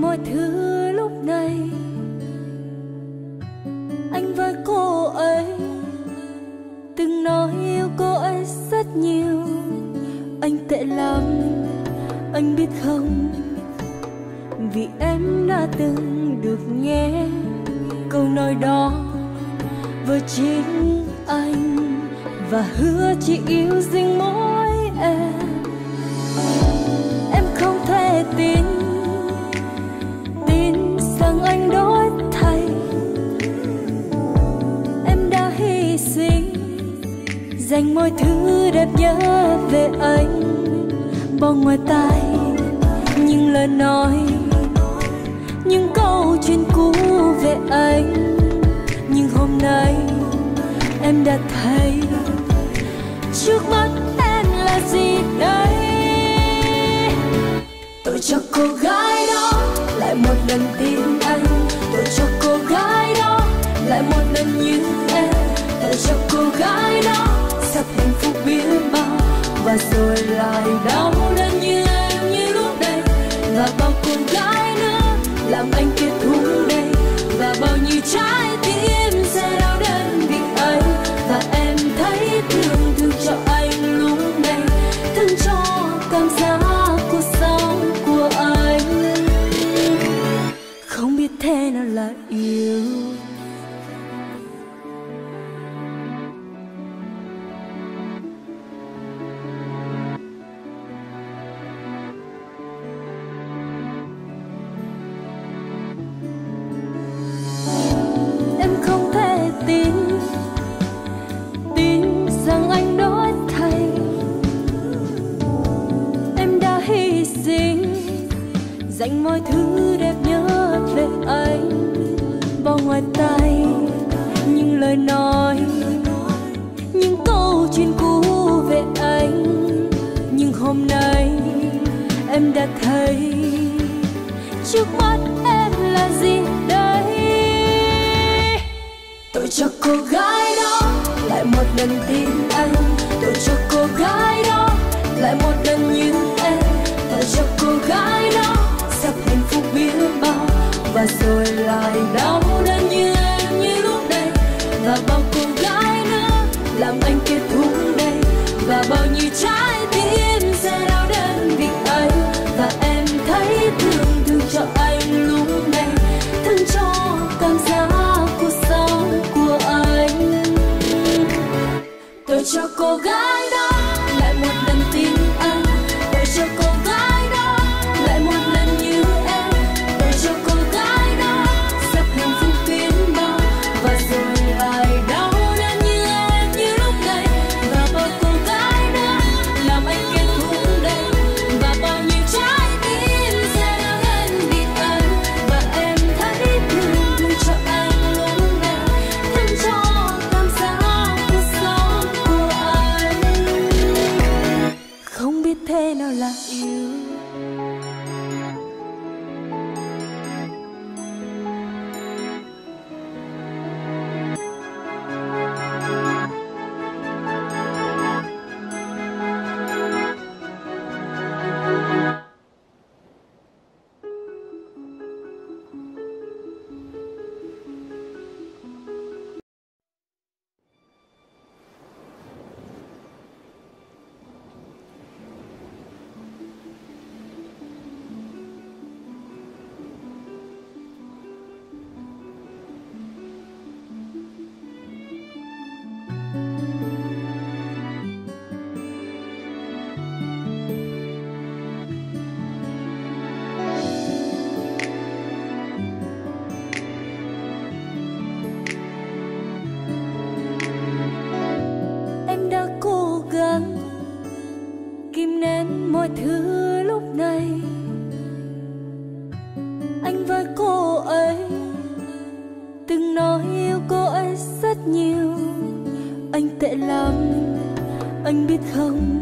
mọi thứ lúc này. Anh với cô ấy từng nói yêu cô ấy rất nhiều. Anh tệ lắm, anh biết không? Vì em đã từng được nghe câu nói đó. Với chính anh và hứa chỉ yêu riêng mỗi em. Em không thể tin rằng anh đổi thay. Em đã hy sinh, dành mọi thứ đẹp nhớ về anh. Bỏ ngoài tai những lời nói, những câu chuyện cũ về anh. Nhưng hôm nay em đã thấy trước mắt em là gì đây? Tôi cho cô gái đó lại một lần tin. Và rồi lại đau đớn như em như lúc đây. Và bao cô gái nữa làm anh kết thúc đây. Và bao nhiêu trái tim sẽ đau đớn vì anh và em thấy thương thương cho anh lúc này. Thương cho cảm giác cuộc sống của anh. Không biết thế nào là yêu. Không thể tin. Tin rằng anh đổi thay. Em đã hy sinh. Dành mọi thứ đẹp nhớ về anh. Bỏ ngoài tay những lời nói. Những câu chuyện cũ về anh. Nhưng hôm nay em đã thấy trước mắt em là gì? Cho cô gái đó lại một lần tin anh tôi cho cô gái đó lại một lần như em. Và cho cô gái đó sắp hạnh phúc biết bao và rồi lại đau tôi cho cô yêu với cô ấy. Từng nói yêu cô ấy rất nhiều. Anh tệ lắm, anh biết không?